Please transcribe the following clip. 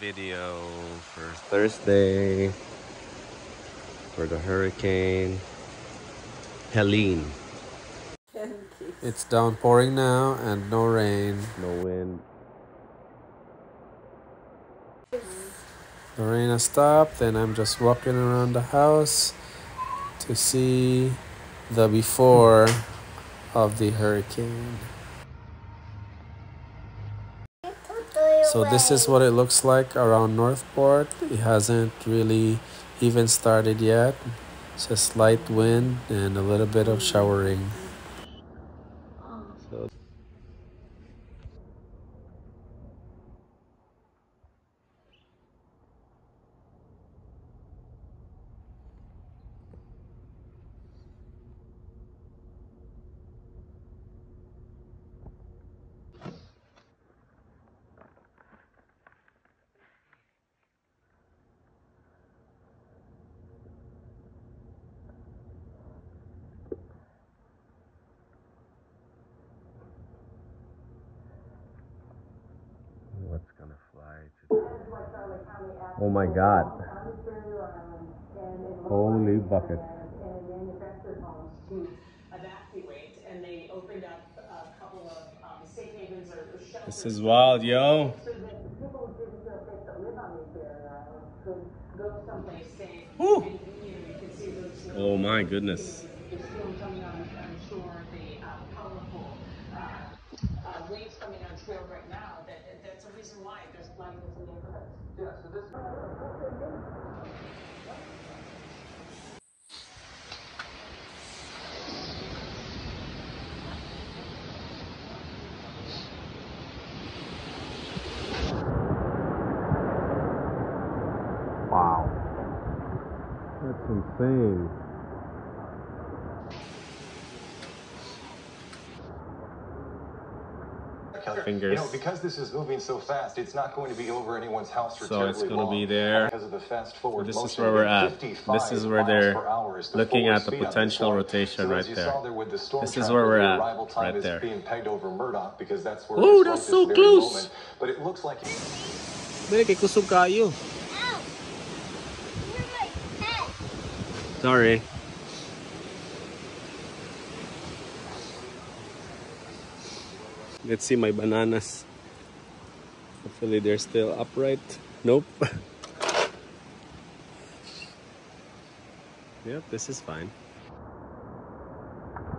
video for Thursday for the hurricane Helene. It's downpouring now and no rain. No wind. The rain has stopped and I'm just walking around the house to see the before of the hurricane. So this is what it looks like around North Port. It hasn't really even started yet. It's just light wind and a little bit of showering. Oh. So what's gonna fly today? Oh my god. Holy bucket. and manufactured homes to evacuate, and they opened up a couple of um, safe havens or or shelters. This is wild, yo. So that people who didn't feel safe that live on these barrier islands could go someplace safe. Whew. And, you know, you can see those. Oh my goodness. The storm coming on, on shore, the uh, powerful uh, uh, waves coming on trail right now, that, that's a reason why there's flooding in the neighborhoods. Yeah, so this. Wow. That's insane. Fingers. You know, because this is moving so fast, it's not going to be over anyone's house for So it's terribly gonna be there. Because of the fast forward This is where we're at. This is where they're hour is the looking at the speed on this potential storm. rotation so right there. There with the storm This is where we're at, Arrival time right is there. being pegged over Murdock because that's where Ooh, that's so this close. moment. But it looks like. Dali kay kusog kayo. Sorry. Let's see my bananas. Hopefully they're still upright. Nope. yep, this is fine.